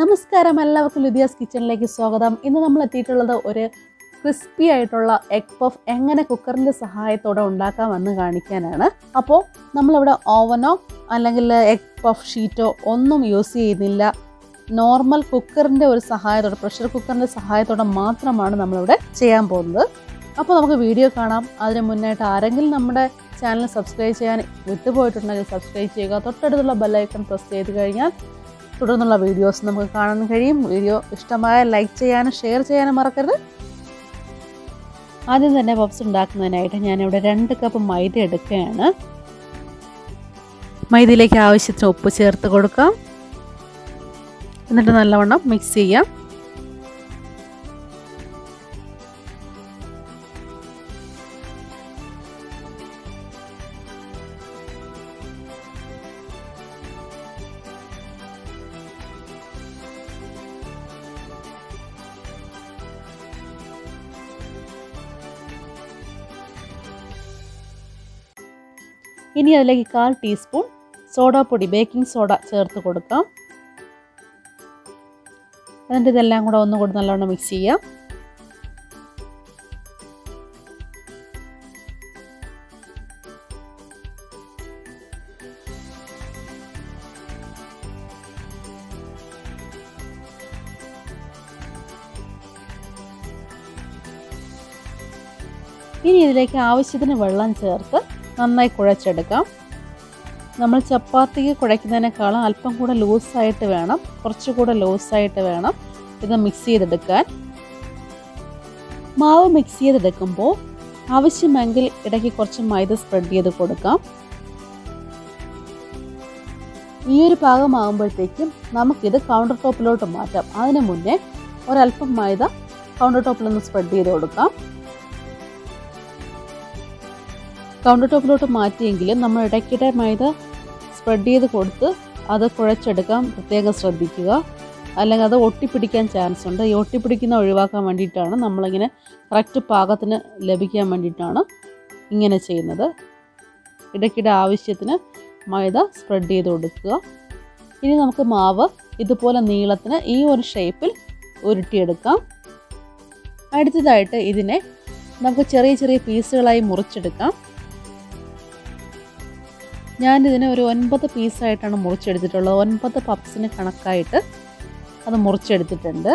നമസ്കാരം. എല്ലാവർക്കും ലുദിയാസ് കിച്ചണിലേക്ക് സ്വാഗതം. ഇന്ന് നമ്മൾ എത്തിയിട്ടുള്ളത് ഒരു ക്രിസ്പി ആയിട്ടുള്ള എഗ് പഫ് എങ്ങനെ കുക്കറിന്റെ സഹായത്തോടെ ഉണ്ടാക്കാമെന്ന് കാണിക്കാനാണ്. അപ്പോൾ നമ്മളിവിടെ ഓവനോ അല്ലെങ്കിൽ എഗ് പഫ് ഷീറ്റോ ഒന്നും യൂസ് ചെയ്യുന്നില്ല. നോർമൽ കുക്കറിന്റെ ഒരു സഹായത്തോടെ പ്രഷർ കുക്കറിന്റെ സഹായത്തോടെ മാത്രമാണ് നമ്മളിവിടെ ചെയ്യാൻ പോകുന്നത്. അപ്പോൾ നമുക്ക് വീഡിയോ കാണാം. അതിന് മുന്നായിട്ട് ആരെങ്കിലും നമ്മുടെ ചാനൽ സബ്സ്ക്രൈബ് ചെയ്യാൻ വിട്ടുപോയിട്ടുണ്ടെങ്കിൽ സബ്സ്ക്രൈബ് ചെയ്യുക. തൊട്ടടുത്തുള്ള ബെല്ലൈക്കൺ പ്രസ് ചെയ്ത് കഴിഞ്ഞാൽ തുടർന്നുള്ള വീഡിയോസ് നമുക്ക് കാണാൻ കഴിയും. വീഡിയോ ഇഷ്ടമായ ലൈക്ക് ചെയ്യാനും ഷെയർ ചെയ്യാനും മറക്കരുത്. ആദ്യം തന്നെ പപ്സ് ഉണ്ടാക്കുന്നതിനായിട്ട് ഞാനിവിടെ രണ്ട് കപ്പ് മൈദ എടുക്കുകയാണ്. മൈദയിലേക്ക് ആവശ്യത്തിന് ഉപ്പ് ചേർത്ത് കൊടുക്കാം. എന്നിട്ട് നല്ലവണ്ണം മിക്സ് ചെയ്യാം. ഇനി അതിലേക്ക് കാൽ ടീസ്പൂൺ സോഡാപ്പൊടി ബേക്കിംഗ് സോഡ ചേർത്ത് കൊടുക്കാം. എന്നിട്ട് ഇതെല്ലാം കൂടെ ഒന്നുകൂടി നല്ലോണം മിക്സ് ചെയ്യാം. ഇനി ഇതിലേക്ക് ആവശ്യത്തിന് വെള്ളം ചേർത്ത് നന്നായി കുഴച്ചെടുക്കാം. നമ്മൾ ചപ്പാത്തിക്ക് കുഴയ്ക്കുന്നതിനേക്കാളും അല്പം കൂടെ ലൂസായിട്ട് വേണം. കുറച്ചുകൂടെ ലൂസായിട്ട് വേണം ഇത് മിക്സ് ചെയ്തെടുക്കാൻ. മാവ് മിക്സ് ചെയ്തെടുക്കുമ്പോൾ ആവശ്യമെങ്കിൽ ഇടയ്ക്ക് കുറച്ച് മൈദ സ്പ്രെഡ് ചെയ്ത് കൊടുക്കാം. ഈ ഒരു പാകമാകുമ്പോഴത്തേക്കും നമുക്കിത് കൗണ്ടർ ടോപ്പിലോട്ട് മാറ്റാം. അതിനു മുന്നേ ഒരല്പം മൈദ കൗണ്ടർ ടോപ്പിലൊന്ന് സ്പ്രെഡ് ചെയ്ത് കൊടുക്കാം. കൗണ്ടർ ടോപ്പിലോട്ട് മാറ്റിയെങ്കിലും നമ്മൾ ഇടയ്ക്കിടെ മൈദ സ്പ്രെഡ് ചെയ്ത് കൊടുത്ത് അത് കുഴച്ചെടുക്കാൻ പ്രത്യേകം ശ്രദ്ധിക്കുക. അല്ലെങ്കിൽ അത് ഒട്ടിപ്പിടിക്കാൻ ചാൻസ് ഉണ്ട്. ഈ ഒട്ടിപ്പിടിക്കുന്ന ഒഴിവാക്കാൻ വേണ്ടിയിട്ടാണ് നമ്മളിങ്ങനെ കറക്റ്റ് പാകത്തിന് ലഭിക്കാൻ വേണ്ടിയിട്ടാണ് ഇങ്ങനെ ചെയ്യുന്നത്. ഇടയ്ക്കിടെ ആവശ്യത്തിന് മൈദ സ്പ്രെഡ് ചെയ്ത് കൊടുക്കുക. ഇനി നമുക്ക് മാവ് ഇതുപോലെ നീളത്തിന് ഈ ഒരു ഷേപ്പിൽ ഉരുട്ടിയെടുക്കാം. അടുത്തതായിട്ട് ഇതിനെ നമുക്ക് ചെറിയ ചെറിയ പീസുകളായി മുറിച്ചെടുക്കാം. ഞാനിതിനെ ഒരു ഒൻപത് പീസായിട്ടാണ് മുറിച്ചെടുത്തിട്ടുള്ളത്. ഒൻപത് പപ്സിന് കണക്കായിട്ട് അത് മുറിച്ചെടുത്തിട്ടുണ്ട്.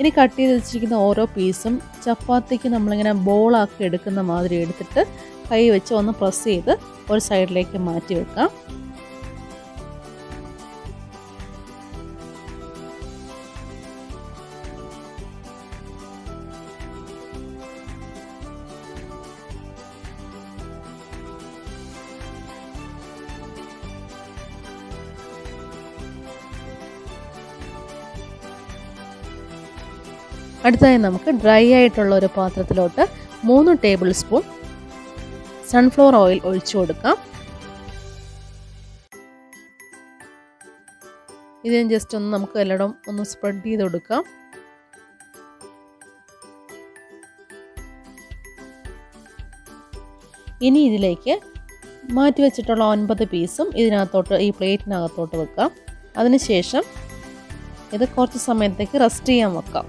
ഇനി കട്ട് ചെയ്ത് വെച്ചിരിക്കുന്ന ഓരോ പീസും ചപ്പാത്തിക്ക് നമ്മളിങ്ങനെ ബോളാക്കി എടുക്കുന്ന മാതിരി എടുത്തിട്ട് കൈ വെച്ച് ഒന്ന് പ്രസ് ചെയ്ത് ഒരു സൈഡിലേക്ക് മാറ്റി വെക്കാം. അടുത്തതായി നമുക്ക് ഡ്രൈ ആയിട്ടുള്ള ഒരു പാത്രത്തിലോട്ട് മൂന്ന് ടേബിൾ സ്പൂൺ സൺഫ്ലവർ ഓയിൽ ഒഴിച്ചു കൊടുക്കാം. ഇതിന് ജസ്റ്റ് ഒന്ന് നമുക്ക് എല്ലായിടം ഒന്ന് സ്പ്രെഡ് ചെയ്ത് കൊടുക്കാം. ഇനി ഇതിലേക്ക് മാറ്റി വെച്ചിട്ടുള്ള ഒൻപത് പീസും ഇതിനകത്തോട്ട് ഈ പ്ലേറ്റിനകത്തോട്ട് വെക്കാം. അതിനുശേഷം ഇത് കുറച്ച് സമയത്തേക്ക് റെസ്റ്റ് ചെയ്യാൻ വെക്കാം.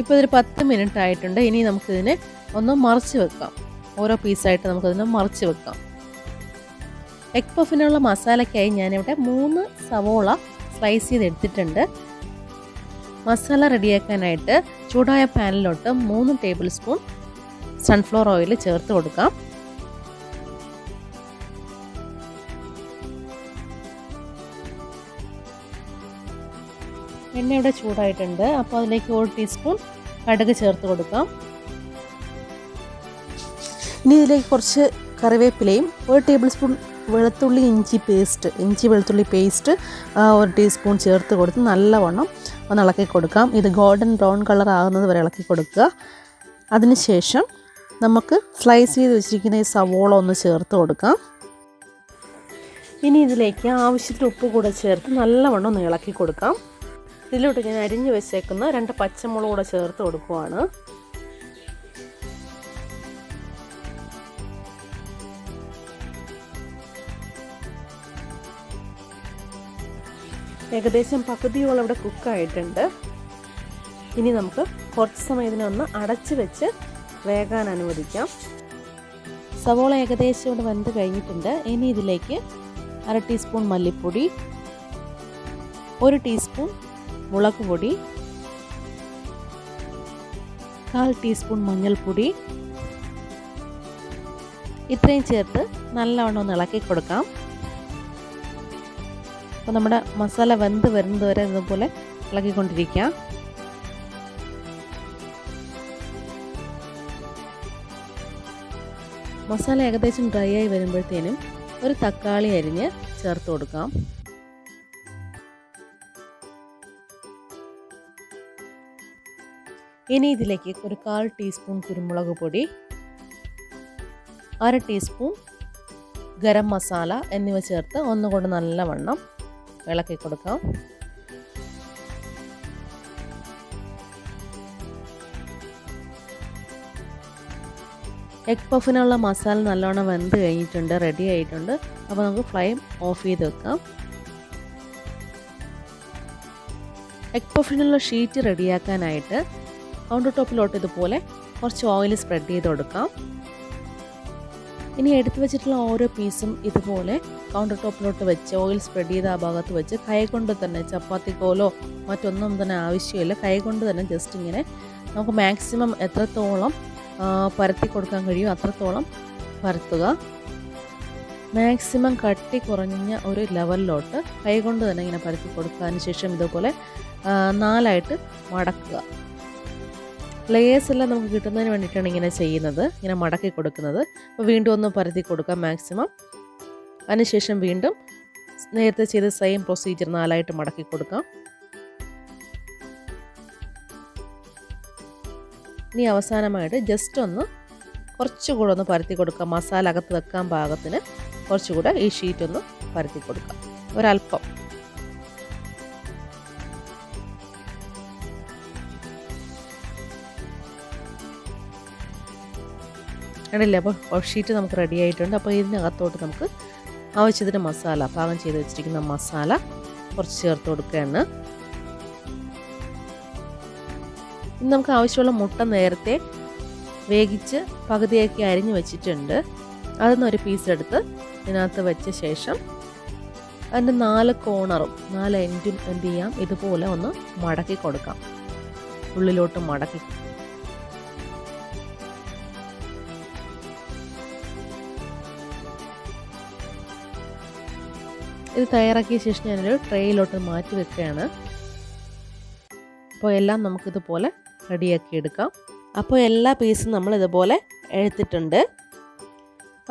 ഇപ്പോൾ ഇതൊരു പത്ത് മിനിറ്റ് ആയിട്ടുണ്ട് ഇനി നമുക്കിതിനെ ഒന്ന് മറിച്ച് വെക്കാം. ഓരോ പീസായിട്ട് നമുക്കതിനെ മറിച്ച് വെക്കാം. എഗ് പഫിനുള്ള മസാലയ്ക്കായി ഞാനിവിടെ മൂന്ന് സവോള സ്ലൈസ് ചെയ്ത് എടുത്തിട്ടുണ്ട് മസാല റെഡിയാക്കാനായിട്ട് ചൂടായ പാനിലോട്ട് മൂന്ന് ടേബിൾ സ്പൂൺ സൺഫ്ലവർ ഓയിൽ ചേർത്ത് കൊടുക്കാം. എണ്ണ ഇവിടെ ചൂടായിട്ടുണ്ട്. അപ്പോൾ അതിലേക്ക് ഒരു ടീസ്പൂൺ കടുക് ചേർത്ത് കൊടുക്കാം. ഇനി ഇതിലേക്ക് കുറച്ച് കറിവേപ്പിലയും ഒരു ടേബിൾ സ്പൂൺ വെളുത്തുള്ളി ഇഞ്ചി പേസ്റ്റ് ഇഞ്ചി വെളുത്തുള്ളി പേസ്റ്റ് ഒരു ടീസ്പൂൺ ചേർത്ത് കൊടുത്ത് നല്ലവണ്ണം ഒന്ന് ഇളക്കി കൊടുക്കാം. ഇത് ഗോൾഡൻ ബ്രൗൺ കളർ ആകുന്നത് വരെ ഇളക്കി കൊടുക്കുക. അതിനുശേഷം നമുക്ക് സ്ലൈസ് ചെയ്ത് വെച്ചിരിക്കുന്ന ഈ സവോള ഒന്ന് ചേർത്ത് കൊടുക്കാം. ഇനി ഇതിലേക്ക് ആവശ്യത്തിന് ഉപ്പ് കൂടെ ചേർത്ത് നല്ലവണ്ണം ഒന്ന് ഇളക്കി കൊടുക്കാം. ഇതിലോട്ട് ഞാൻ അരിഞ്ഞു വെച്ചേക്കുന്ന രണ്ട് പച്ചമുളക് കൂടെ ചേർത്ത് കൊടുക്കുവാണ്. ഏകദേശം പകുതിയോളം ഇവിടെ കുക്കായിട്ടുണ്ട്. ഇനി നമുക്ക് കുറച്ച് സമയം ഇതിനൊന്ന് അടച്ച് വെച്ച് വേകാൻ അനുവദിക്കാം. സവോള ഏകദേശം ഇവിടെ വെന്ത് കഴിഞ്ഞിട്ടുണ്ട്. ഇനി ഇതിലേക്ക് അര ടീസ്പൂൺ മല്ലിപ്പൊടി ഒരു ടീസ്പൂൺ മുളക് പൊടി കാൽ ടീസ്പൂൺ മഞ്ഞൾപ്പൊടി. ഇത്രയും ചേർത്ത് നല്ലവണ്ണം ഒന്ന് ഇളക്കി കൊടുക്കാം. അപ്പോൾ നമ്മുടെ മസാല വെന്ത് വരുന്നത് വരെ ഇതുപോലെ ഇളക്കിക്കൊണ്ടിരിക്കാം മസാല ഏകദേശം ഡ്രൈ ആയി വരുമ്പോഴത്തേനും ഒരു തക്കാളി അരിഞ്ഞ് ചേർത്ത് കൊടുക്കാം. ഇനി ഇതിലേക്ക് ഒരു കാൽ ടീസ്പൂൺ കുരുമുളക് പൊടി അര ടീസ്പൂൺ ഗരം മസാല എന്നിവ ചേർത്ത് ഒന്നുകൊണ്ട് നല്ലവണ്ണം ഇളക്കി കൊടുക്കാം. എഗ് പഫിനുള്ള മസാല നല്ലോണം വെന്ത് കഴിഞ്ഞിട്ടുണ്ട് റെഡി ആയിട്ടുണ്ട്. അപ്പോൾ നമുക്ക് ഫ്ലെയിം ഓഫ് ചെയ്ത് വെക്കാം. എഗ് പഫിനുള്ള ഷീറ്റ് റെഡിയാക്കാനായിട്ട് കൗണ്ടർ ടോപ്പിലോട്ട് ഇതുപോലെ കുറച്ച് ഓയിൽ സ്പ്രെഡ് ചെയ്ത് കൊടുക്കാം ഇനി എടുത്തു വെച്ചിട്ടുള്ള ഓരോ പീസും ഇതുപോലെ കൗണ്ടർ ടോപ്പിലോട്ട് വെച്ച് ഓയിൽ സ്പ്രെഡ് ചെയ്ത് ആ ഭാഗത്ത് വെച്ച് കൈ കൊണ്ട് തന്നെ ചപ്പാത്തി കോലോ മറ്റൊന്നും തന്നെ ആവശ്യമില്ല. കൈ കൊണ്ട് തന്നെ ജസ്റ്റ് ഇങ്ങനെ നമുക്ക് മാക്സിമം എത്രത്തോളം പരത്തി കൊടുക്കാൻ കഴിയും അത്രത്തോളം പരത്തുക. മാക്സിമം കട്ടി കുറഞ്ഞ ഒരു ലെവലിലോട്ട് കൈ കൊണ്ട് തന്നെ ഇങ്ങനെ പരത്തി കൊടുക്കുക ശേഷം ഇതുപോലെ നാലായിട്ട് മടക്കുക. ലെയേഴ്സ് എല്ലാം നമുക്ക് കിട്ടുന്നതിന് വേണ്ടിയിട്ടാണ് ഇങ്ങനെ ചെയ്യുന്നത്. ഇങ്ങനെ മടക്കി കൊടുക്കുന്നത്. അപ്പോൾ വീണ്ടും ഒന്ന് പരത്തി കൊടുക്കാം മാക്സിമം അതിനുശേഷം വീണ്ടും നേരത്തെ ചെയ്ത സെയിം പ്രൊസീജിയർ നാലായിട്ട് മടക്കി കൊടുക്കാം. ഇനി അവസാനമായിട്ട് ജസ്റ്റ് ഒന്ന് കുറച്ചുകൂടെ ഒന്ന് പരത്തി കൊടുക്കാം. മസാല അകത്ത് വെക്കാൻ പാകത്തിന് കുറച്ചുകൂടെ ഈ ഷീറ്റ് ഒന്ന് പരത്തി കൊടുക്കാം. ഒരല്പം കണ്ടില്ലേ? അപ്പോൾ ഷീറ്റ് നമുക്ക് റെഡി ആയിട്ടുണ്ട്. അപ്പോൾ ഇതിനകത്തോട്ട് നമുക്ക് ആവശ്യത്തിന് മസാല പാകം ചെയ്ത് വെച്ചിരിക്കുന്ന മസാല കുറച്ച് ചേർത്ത് കൊടുക്കുകയാണ്. ഇനി നമുക്ക് ആവശ്യമുള്ള മുട്ട നേരത്തെ വേവിച്ച് പകുതിയാക്കി അരിഞ്ഞു വെച്ചിട്ടുണ്ട്. അതിന്ന് ഒരു പീസ് എടുത്ത് ഇതിനകത്ത് വെച്ച ശേഷം അതിന്റെ നാല് കോണറും നാല് എൻഡും എന്ത് ചെയ്യാം? ഇതുപോലെ ഒന്ന് മടക്കി കൊടുക്കാം. ഉള്ളിലോട്ട് മടക്കി ഇത് തയ്യാറാക്കിയ ശേഷം ഞാനൊരു ട്രേയിലോട്ട് മാറ്റി വെക്കുകയാണ്. അപ്പോൾ എല്ലാം നമുക്കിതുപോലെ റെഡിയാക്കി എടുക്കാം. അപ്പോൾ എല്ലാ പീസും നമ്മൾ ഇതുപോലെ എടുത്തിട്ടുണ്ട്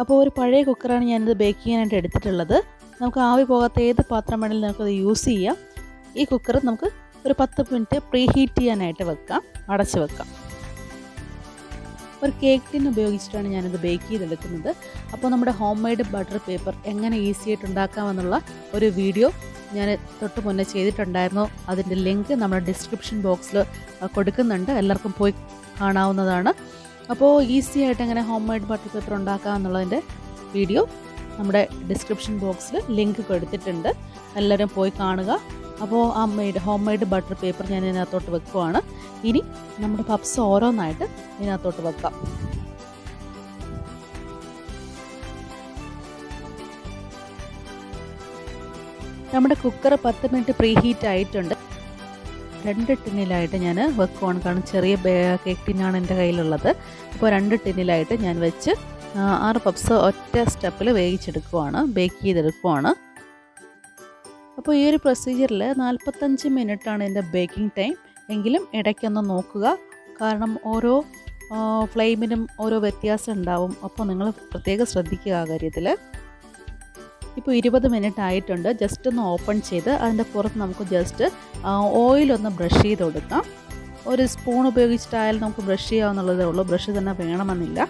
അപ്പോൾ ഒരു പഴയ കുക്കറാണ് ഞാനിത് ബേക്ക് ചെയ്യാനായിട്ട് എടുത്തിട്ടുള്ളത്. നമുക്ക് ആവി പോകാത്ത ഏത് പാത്രം വേണമെങ്കിലും നമുക്കത് യൂസ് ചെയ്യാം. ഈ കുക്കർ നമുക്ക് ഒരു പത്ത് മിനിറ്റ് പ്രീ ഹീറ്റ് ചെയ്യാനായിട്ട് വെക്കാം. അടച്ച് വെക്കാം. ഒരു കേക്ക് ടിൻ ഉപയോഗിച്ചിട്ടാണ് ഞാനിത് ബേക്ക് ചെയ്തെടുക്കുന്നത്. അപ്പോൾ നമ്മുടെ ഹോം മെയ്ഡ് ബട്ടർ പേപ്പർ എങ്ങനെ ഈസി ആയിട്ട് ഉണ്ടാക്കാമെന്നുള്ള ഒരു വീഡിയോ ഞാൻ തൊട്ട് മുന്നേ ചെയ്തിട്ടുണ്ടായിരുന്നു. അതിന്റെ ലിങ്ക് നമ്മുടെ ഡിസ്ക്രിപ്ഷൻ ബോക്സിൽ കൊടുക്കുന്നുണ്ട്. എല്ലാവർക്കും പോയി കാണാവുന്നതാണ്. അപ്പോൾ ഈസി ആയിട്ട് എങ്ങനെ ഹോം മെയ്ഡ് ബട്ടർ പേപ്പർ ഉണ്ടാക്കാം എന്നുള്ളതിന്റെ വീഡിയോ നമ്മുടെ ഡിസ്ക്രിപ്ഷൻ ബോക്സിൽ ലിങ്ക് കൊടുത്തിട്ടുണ്ട്. എല്ലാവരും പോയി കാണുക. അപ്പോൾ ആ made home made butter paper ഞാൻ ഇതിനകത്തോട്ട് വെക്കുവാണ്. ഇനി നമ്മുടെ പപ്സ് ഓരോന്നായിട്ട് ഇതിനകത്തോട്ട് വെക്കാം. നമ്മുടെ കുക്കർ പത്ത് മിനിറ്റ് പ്രീ ഹീറ്റ് ആയിട്ടുണ്ട്. രണ്ട് ടിന്നിലായിട്ട് ഞാൻ വെക്കുവാണ്. കാരണം ചെറിയ കേക്ക് ടിന്നാണ് എന്റെ കയ്യിലുള്ളത്. അപ്പോൾ രണ്ട് ടിന്നിലായിട്ട് ഞാൻ വെച്ച് ആറ് പപ്സ് ഒറ്റ സ്റ്റെപ്പിൽ വേവിച്ചെടുക്കുവാണ് ബേക്ക് ചെയ്തെടുക്കുവാണ്. അപ്പോൾ ഈ ഒരു പ്രൊസീജിയറിൽ നാൽപ്പത്തഞ്ച് മിനിറ്റാണ് എന്റെ ബേക്കിംഗ് ടൈം എങ്കിലും ഇടയ്ക്കൊന്ന് നോക്കുക. കാരണം ഓരോ ഫ്ലെയിമിനും ഓരോ വ്യത്യാസം ഉണ്ടാവും. അപ്പോൾ നിങ്ങൾ പ്രത്യേകം ശ്രദ്ധിക്കുക ആ കാര്യത്തിൽ ഇപ്പോൾ ഇരുപത് മിനിറ്റ് ആയിട്ടുണ്ട്. ജസ്റ്റ് ഒന്ന് ഓപ്പൺ ചെയ്ത് അതിന്റെ പുറത്ത് നമുക്ക് ജസ്റ്റ് ഓയിലൊന്ന് ബ്രഷ് ചെയ്ത് കൊടുക്കാം. ഒരു സ്പൂൺ ഉപയോഗിച്ചിട്ടായാലും നമുക്ക് ബ്രഷ് ചെയ്യാവുന്നുള്ളതേ ഉള്ളൂ. ബ്രഷ് തന്നെ വേണമെന്നില്ല.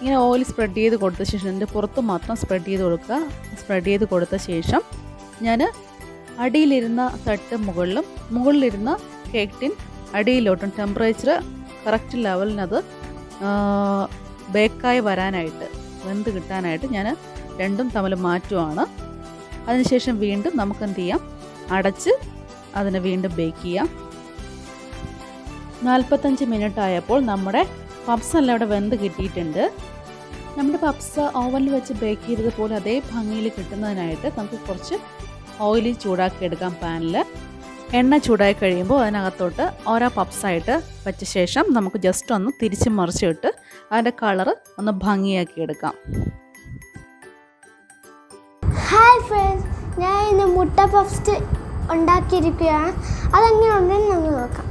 ഇങ്ങനെ ഓയിൽ സ്പ്രെഡ് ചെയ്ത് കൊടുത്ത ശേഷം ഇതിന്റെ പുറത്ത് മാത്രം സ്പ്രെഡ് ചെയ്ത് കൊടുക്കുക. സ്പ്രെഡ് ചെയ്ത് കൊടുത്ത ശേഷം ഞാൻ അടിയിലിരുന്ന തട്ട് മുകളിലും മുകളിലിരുന്ന കേക്ക് ടിൻ അടിയിലോട്ടും ടെമ്പറേച്ചർ കറക്റ്റ് ലെവലിനത് ബേക്കായി വരാനായിട്ട് വെന്ത് കിട്ടാനായിട്ട് ഞാൻ രണ്ടും തമ്മിൽ മാറ്റുവാണ്. അതിനുശേഷം വീണ്ടും നമുക്ക് എന്ത് ചെയ്യാം? അടച്ച് അതിനെ വീണ്ടും ബേക്ക് ചെയ്യാം. നാൽപ്പത്തഞ്ച് മിനിറ്റ് ആയപ്പോൾ നമ്മുടെ പപ്സ് എല്ലാം ഇവിടെ വെന്ത് കിട്ടിയിട്ടുണ്ട്. നമ്മുടെ പപ്സ് ഓവനിൽ വെച്ച് ബേക്ക് ചെയ്തതുപോലെ അതേ ഭംഗിയിൽ കിട്ടുന്നതിനായിട്ട് നമുക്ക് കുറച്ച് ഓയിൽ ചൂടാക്കി എടുക്കാം പാനിൽ. എണ്ണ ചൂടായി കഴിയുമ്പോൾ അതിനകത്തോട്ട് ഓരോ പപ്സായിട്ട് വെച്ച ശേഷം നമുക്ക് ജസ്റ്റ് ഒന്ന് തിരിച്ച് മറിച്ചിട്ട് അതിന്റെ കളറ് ഒന്ന് ഭംഗിയാക്കി എടുക്കാം. ഹായ് ഫ്രണ്ട്സ് ഞാൻ ഇന്ന് മുട്ട പഫ്സ് ഉണ്ടാക്കിയിരിക്കുകയാണ്. അതെങ്ങനെ ഉണ്ടെന്ന് നമുക്ക് നോക്കാം.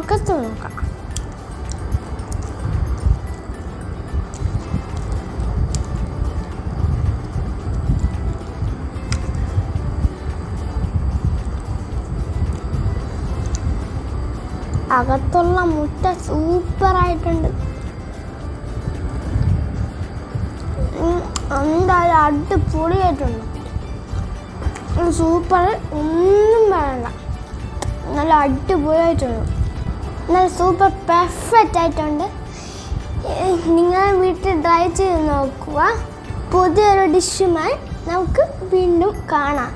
അകത്ത് നോക്കാം അകത്തുള്ള മുട്ട സൂപ്പറായിട്ടുണ്ട്. എന്തായാലും അടിപൊളിയായിട്ടുണ്ട്. സൂപ്പർ. ഒന്നും വേണ്ട. നല്ല അടിപൊളിയായിട്ടുണ്ട്. നല്ല സൂപ്പർ പെർഫെക്റ്റ് ആയിട്ടുണ്ട്. നിങ്ങൾ വീട്ടിൽ ട്രൈ ചെയ്ത് നോക്കുക. പുതിയൊരു ഡിഷുമായി നമുക്ക് വീണ്ടും കാണാം.